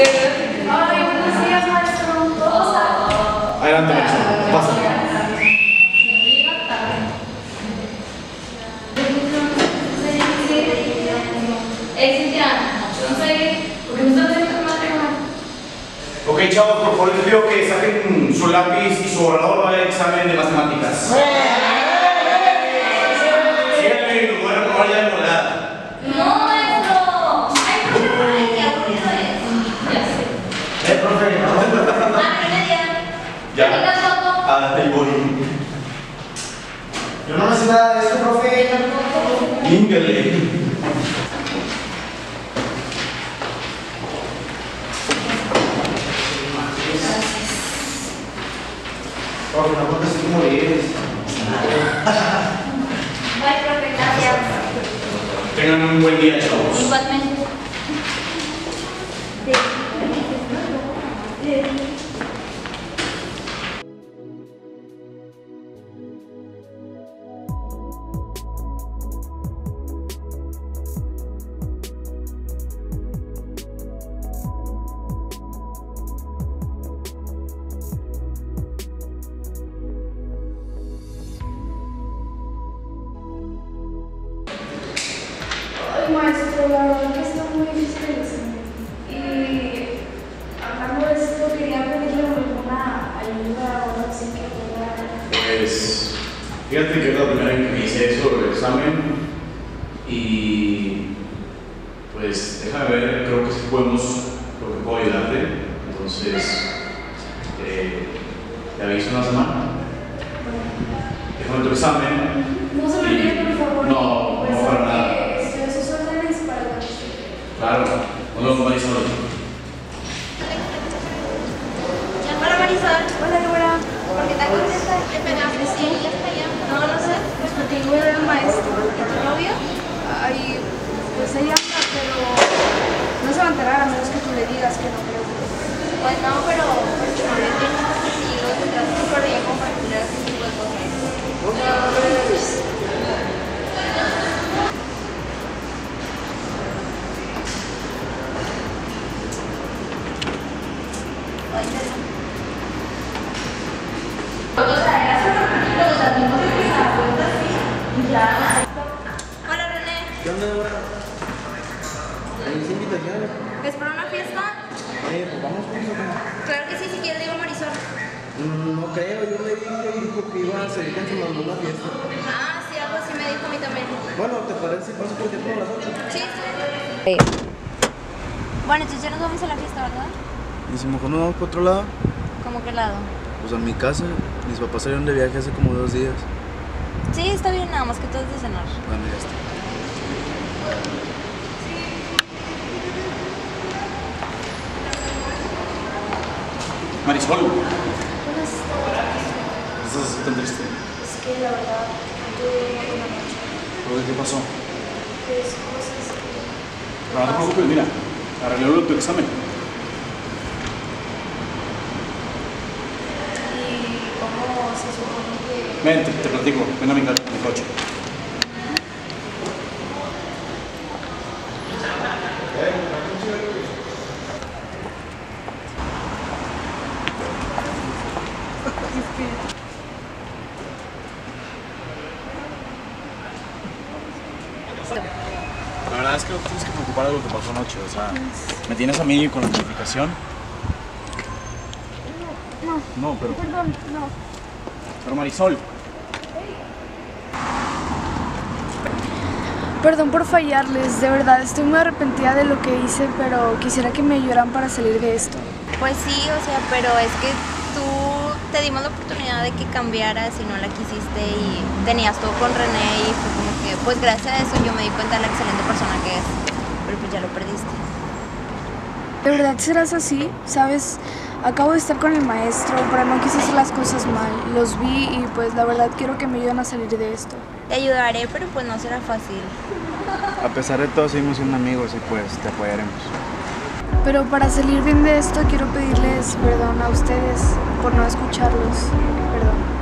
Ay, buenos días, maestro. ¿Todo sabe? Adelante, Marisol. Pasa. Ok, chavos, por favor les pido que saquen su lápiz y su borrador para el examen de matemáticas. Síganme en lugar de probar ya de volada. Yo no sé nada de esto, profe. Íngale. Profe, no así como eres. Bye, profe, gracias. Tengan un buen día, chavos. Igualmente. Maestro, la verdad que está muy difícil el. Y hablando de esto, quería pedirle alguna ayuda o algo así que pueda. Pues, fíjate que es la primera vez que me hice eso del examen y pues déjame ver, creo que sí podemos, lo que puedo ayudarte. Entonces, eh, te aviso una semana. Déjame tu examen. No se me olvide, por favor. No, pues, no, para sabe nada. que Estoy a sus órdenes para lo que esté. Claro, nos vemos Marisol. Hola, Marisol. Hola, Débora. ¿Por qué tan contenta? ¿Qué pena? Sí, ya está allá. No, no sé. Pues porque yo era el maestro. ¿Y tu novio? Ay, pues ella anda, pero no se va a enterar a menos que tú le digas que no creo. Pues no, pero pues Hola, René. ¿Qué onda, Débora? ¿Tienes invitación? ¿Es para una fiesta? Eh, pues vamos juntos. ¿no? Claro que sí, si quieres digo Marisol. Mm, No creo, yo le dije y dijo que iba a seguir con su mamá una fiesta. Ah, sí, algo así me dijo a mí también. Bueno, ¿te parece paso por aquí por las 8? Sí, sí. Bueno, entonces ya nos vamos a la fiesta, ¿verdad? ¿Y si mejor nos vamos por otro lado? ¿Cómo que lado? Pues a mi casa. Mis papás salieron de viaje hace como dos días. Sí, está bien, nada más que todo es de cenar. Bueno, ya está. Marisol, buenas tardes. estás así tan triste. Es que la verdad, tuve una buena noche. ¿Pero qué pasó? Pues cosas que. No, no te preocupes, mira, arregló tu examen. Y cómo se que. Ven, te, te platico, ven a mi, mi coche. La verdad es que no tienes que preocupar de lo que pasó anoche, o sea, me tienes a mí con la notificación. No, pero, Perdón, no. Pero Marisol, Perdón por fallarles, de verdad estoy muy arrepentida de lo que hice, pero quisiera que me ayudaran para salir de esto. Pues sí, o sea, pero es que tú te dimos la oportunidad de que cambiaras y no la quisiste y tenías todo con René y fue como que, pues gracias a eso yo me di cuenta de la excelente persona que es, pero pues ya lo perdiste. ¿De verdad serás así? ¿Sabes? Acabo de estar con el maestro, pero no quise hacer las cosas mal. Los vi y pues la verdad quiero que me ayuden a salir de esto. Te ayudaré, pero pues no será fácil. A pesar de todo, seguimos siendo amigos y pues te apoyaremos. Pero para salir bien de esto quiero pedirles perdón a ustedes por no escucharlos. Perdón.